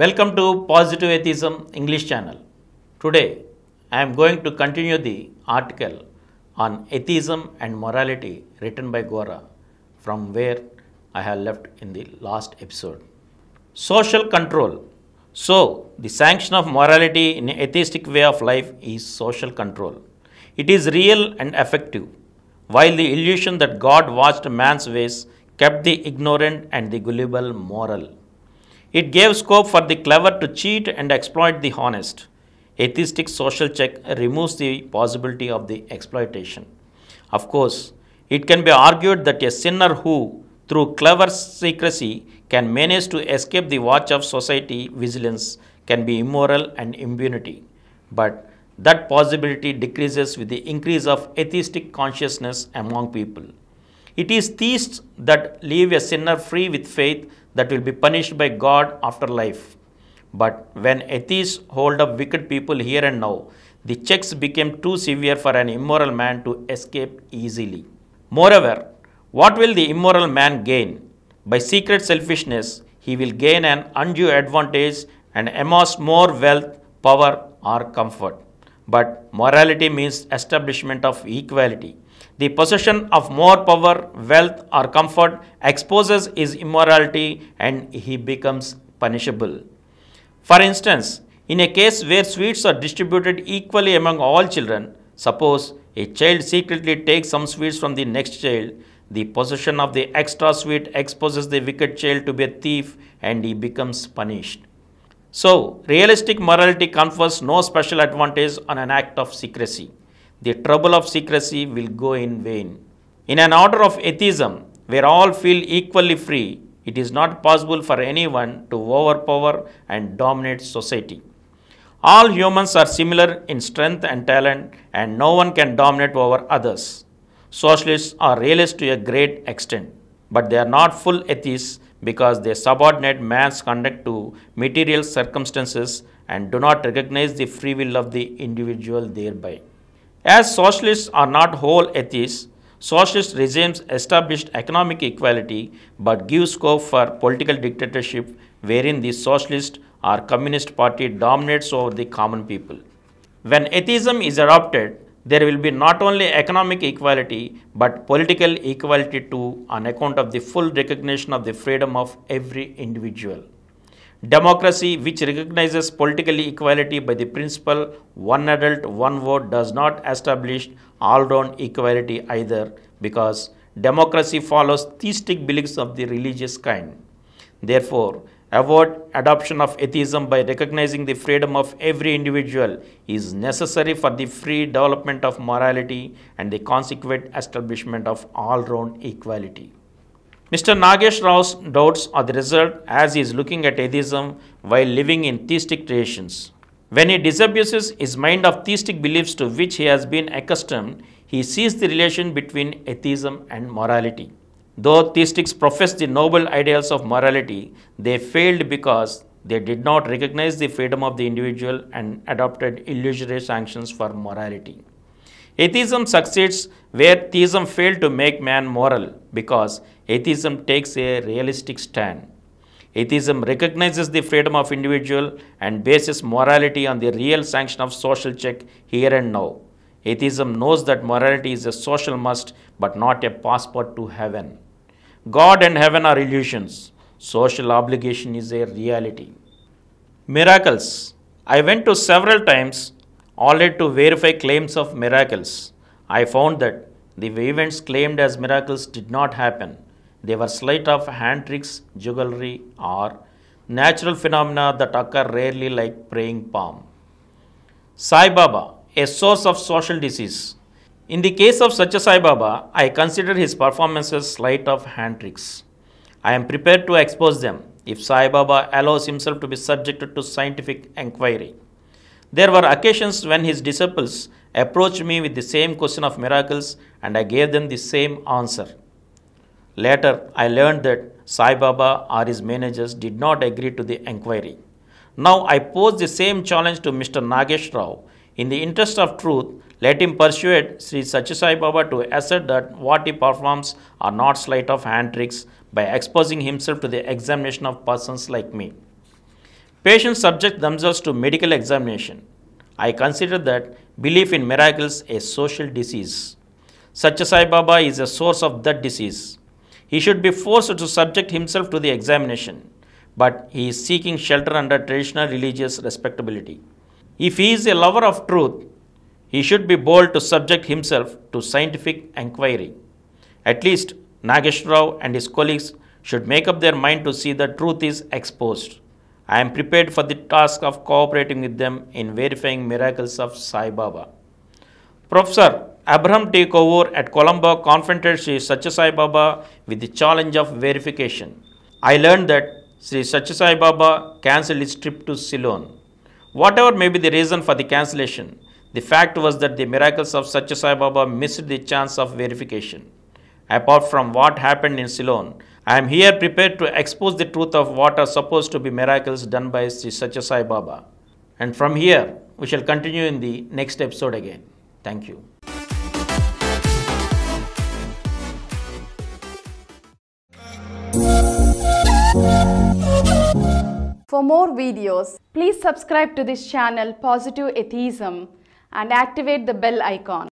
Welcome to Positive Atheism English channel. Today I am going to continue the article on atheism and morality written by Gora from where I have left in the last episode. Social control. So, the sanction of morality in atheistic way of life is social control. It is real and effective, while the illusion that God watched man's ways kept the ignorant and the gullible moral. It gave scope for the clever to cheat and exploit the honest. Atheistic social check removes the possibility of the exploitation. Of course, it can be argued that a sinner who, through clever secrecy, can manage to escape the watch of society vigilance can be immoral and impunity. But that possibility decreases with the increase of atheistic consciousness among people. It is theists that leave a sinner free with faith that will be punished by God after life. But when atheists hold up wicked people here and now, the checks became too severe for an immoral man to escape easily. Moreover, what will the immoral man gain? By secret selfishness, he will gain an undue advantage and amass more wealth, power, or comfort. But morality means establishment of equality. The possession of more power, wealth, or comfort exposes his immorality and he becomes punishable. For instance, in a case where sweets are distributed equally among all children, suppose a child secretly takes some sweets from the next child, the possession of the extra sweet exposes the wicked child to be a thief and he becomes punished. So, realistic morality confers no special advantage on an act of secrecy. The trouble of secrecy will go in vain. In an order of atheism, where all feel equally free, it is not possible for anyone to overpower and dominate society. All humans are similar in strength and talent, and no one can dominate over others. Socialists are realists to a great extent, but they are not full atheists because they subordinate man's conduct to material circumstances and do not recognize the free will of the individual thereby. As socialists are not whole atheists, socialist regimes established economic equality but give scope for political dictatorship wherein the socialist or communist party dominates over the common people. When atheism is adopted, there will be not only economic equality but political equality too on account of the full recognition of the freedom of every individual. Democracy, which recognizes political equality by the principle one adult, one vote, does not establish all round equality either because democracy follows theistic beliefs of the religious kind. Therefore, avoid adoption of atheism by recognizing the freedom of every individual is necessary for the free development of morality and the consequent establishment of all round equality. Mr. Nagesh Rao's doubts are the result as he is looking at atheism while living in theistic traditions. When he disabuses his mind of theistic beliefs to which he has been accustomed, he sees the relation between atheism and morality. Though theistics profess the noble ideals of morality, they failed because they did not recognize the freedom of the individual and adopted illusory sanctions for morality. Atheism succeeds where theism failed to make man moral because atheism takes a realistic stand. Atheism recognizes the freedom of individual and bases morality on the real sanction of social check here and now. Atheism knows that morality is a social must but not a passport to heaven. God and heaven are illusions. Social obligation is a reality. Miracles. I went to several times only to verify claims of miracles. I found that the events claimed as miracles did not happen. They were sleight of hand tricks, jugglery, or natural phenomena that occur rarely like praying palm. Sai Baba, a source of social disease. In the case of Satya Sai Baba, I consider his performances sleight of hand tricks. I am prepared to expose them if Sai Baba allows himself to be subjected to scientific inquiry. There were occasions when his disciples approached me with the same question of miracles and I gave them the same answer. Later, I learned that Sai Baba or his managers did not agree to the inquiry. Now, I pose the same challenge to Mr. Nagesh Rao. In the interest of truth, let him persuade Sri Satya Baba to assert that what he performs are not sleight of hand tricks by exposing himself to the examination of persons like me. Patients subject themselves to medical examination. I consider that belief in miracles a social disease. Satya Baba is a source of that disease. He should be forced to subject himself to the examination, but he is seeking shelter under traditional religious respectability. If he is a lover of truth, he should be bold to subject himself to scientific inquiry. At least Nagesh Rao and his colleagues should make up their mind to see the truth is exposed. I am prepared for the task of cooperating with them in verifying miracles of Sai Baba. Professor Abraham T. Kovoor at Colombo confronted Sri Satya Sai Baba with the challenge of verification. I learned that Sri Satya Sai Baba cancelled his trip to Ceylon. Whatever may be the reason for the cancellation, the fact was that the miracles of Satya Sai Baba missed the chance of verification. Apart from what happened in Ceylon, I am here prepared to expose the truth of what are supposed to be miracles done by Sri Satya Sai Baba. And from here, we shall continue in the next episode again. Thank you. For more videos, please subscribe to this channel Positive Atheism and activate the bell icon.